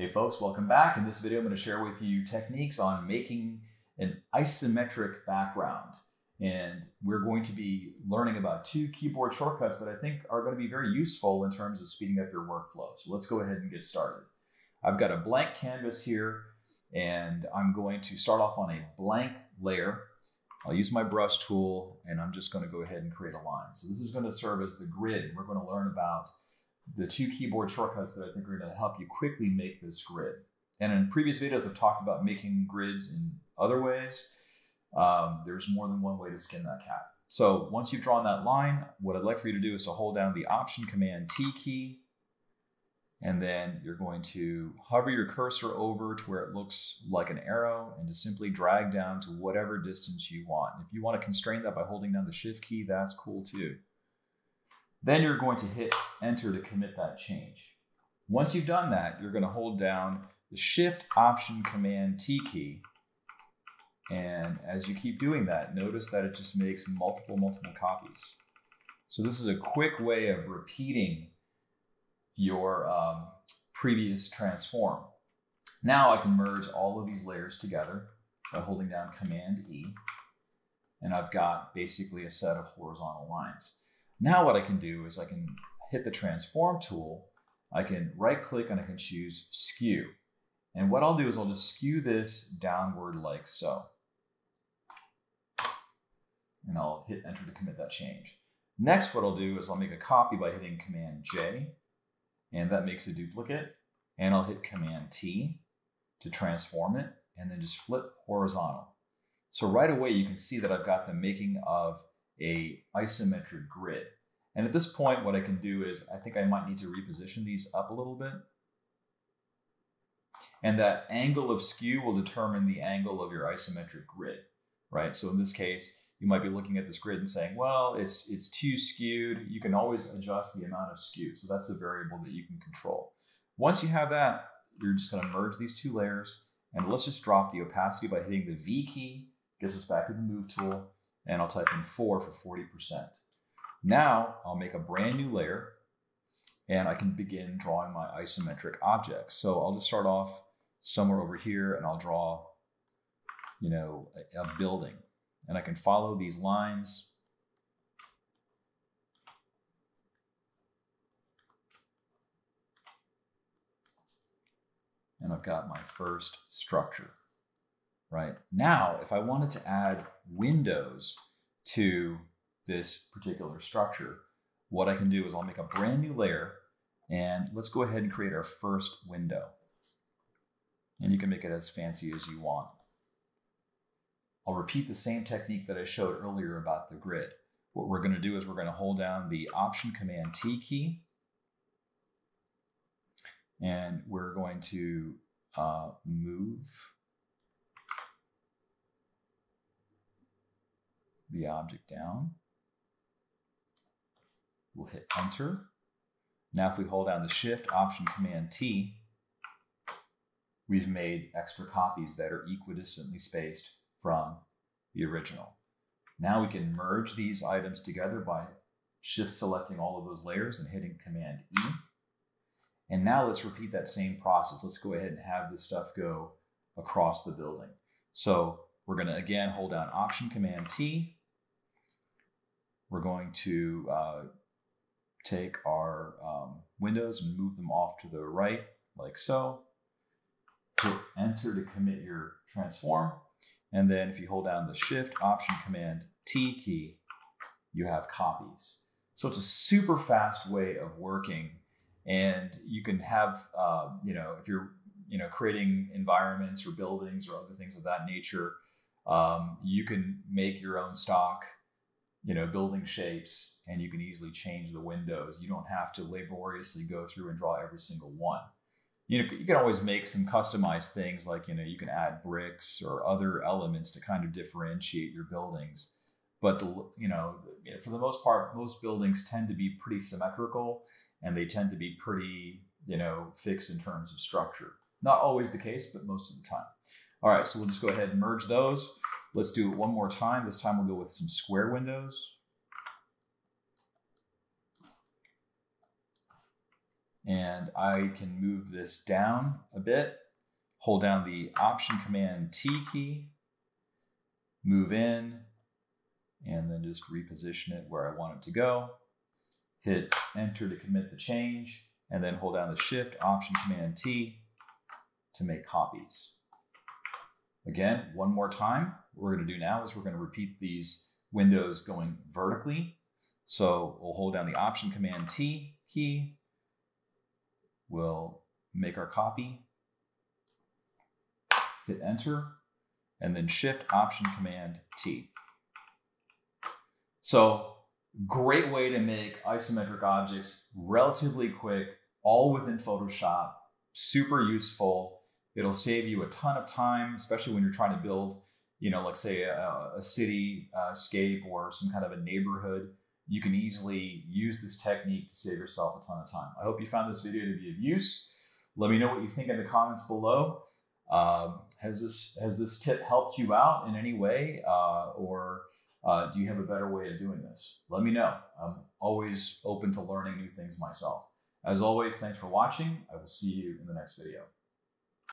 Hey folks, welcome back. In this video, I'm going to share with you techniques on making an isometric background. And we're going to be learning about two keyboard shortcuts that I think are going to be very useful in terms of speeding up your workflow. So let's go ahead and get started. I've got a blank canvas here, and I'm going to start off on a blank layer. I'll use my brush tool, and I'm just going to go ahead and create a line. So this is going to serve as the grid. We're going to learn about the two keyboard shortcuts that I think are going to help you quickly make this grid. And in previous videos, I've talked about making grids in other ways. Um, there's more than one way to skin that cat. So once you've drawn that line, what I'd like for you to do is to hold down the Option Command T key, and then you're going to hover your cursor over to where it looks like an arrow and to simply drag down to whatever distance you want. If you want to constrain that by holding down the Shift key, that's cool too. Then you're going to hit enter to commit that change. Once you've done that, you're going to hold down the Shift Option Command T key. And as you keep doing that, notice that it just makes multiple, multiple copies. So this is a quick way of repeating your um, previous transform. Now I can merge all of these layers together by holding down Command E. And I've got basically a set of horizontal lines. Now what I can do is I can hit the transform tool, I can right click and I can choose skew. And what I'll do is I'll just skew this downward like so. And I'll hit enter to commit that change. Next, what I'll do is I'll make a copy by hitting Command J, and that makes a duplicate. And I'll hit Command T to transform it, and then just flip horizontal. So right away, you can see that I've got the making of a isometric grid. And at this point, what I can do is I think I might need to reposition these up a little bit. And that angle of skew will determine the angle of your isometric grid, right? So in this case, you might be looking at this grid and saying, well, it's, it's too skewed. You can always adjust the amount of skew. So that's a variable that you can control. Once you have that, you're just gonna merge these two layers and let's just drop the opacity by hitting the V key, gets us back to the move tool, and I'll type in 4 for 40%. Now I'll make a brand new layer and I can begin drawing my isometric objects. So I'll just start off somewhere over here and I'll draw, you know, a, a building. And I can follow these lines. And I've got my first structure right? Now, if I wanted to add windows to this particular structure, what I can do is I'll make a brand new layer and let's go ahead and create our first window. And you can make it as fancy as you want. I'll repeat the same technique that I showed earlier about the grid. What we're going to do is we're going to hold down the Option Command T key. And we're going to uh, move the object down. We'll hit enter. Now if we hold down the shift option command T, we've made extra copies that are equidistantly spaced from the original. Now we can merge these items together by shift selecting all of those layers and hitting command E. And now let's repeat that same process. Let's go ahead and have this stuff go across the building. So we're gonna again hold down option command T, we're going to uh, take our um, windows and move them off to the right like so. Hit enter to commit your transform. And then if you hold down the shift option command T key, you have copies. So it's a super fast way of working. And you can have, uh, you know, if you're, you know, creating environments or buildings or other things of that nature, um, you can make your own stock you know, building shapes and you can easily change the windows. You don't have to laboriously go through and draw every single one. You know, you can always make some customized things like, you know, you can add bricks or other elements to kind of differentiate your buildings. But the, you know, for the most part, most buildings tend to be pretty symmetrical and they tend to be pretty, you know, fixed in terms of structure. Not always the case, but most of the time. All right, so we'll just go ahead and merge those. Let's do it one more time. This time we'll go with some square windows. and I can move this down a bit, hold down the Option Command T key, move in, and then just reposition it where I want it to go. Hit enter to commit the change, and then hold down the Shift Option Command T to make copies. Again, one more time, what we're going to do now is we're going to repeat these windows going vertically. So we'll hold down the Option Command T key, we'll make our copy, hit enter, and then Shift Option Command T. So great way to make isometric objects relatively quick, all within Photoshop, super useful. It'll save you a ton of time, especially when you're trying to build, you know, like say a, a city uh, scape or some kind of a neighborhood. You can easily use this technique to save yourself a ton of time. I hope you found this video to be of use. Let me know what you think in the comments below. Um, has this has this tip helped you out in any way, uh, or uh, do you have a better way of doing this? Let me know. I'm always open to learning new things myself. As always, thanks for watching. I will see you in the next video.